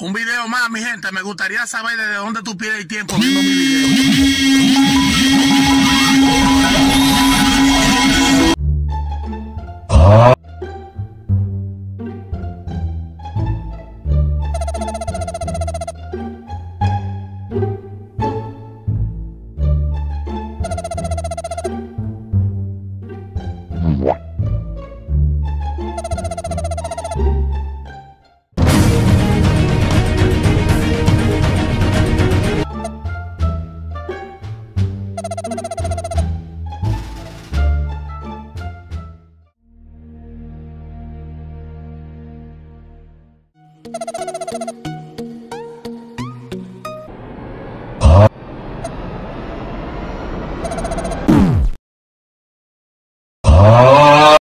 Un video más, mi gente. Me gustaría saber desde dónde tú pierdes el tiempo viendo mi video. Oh.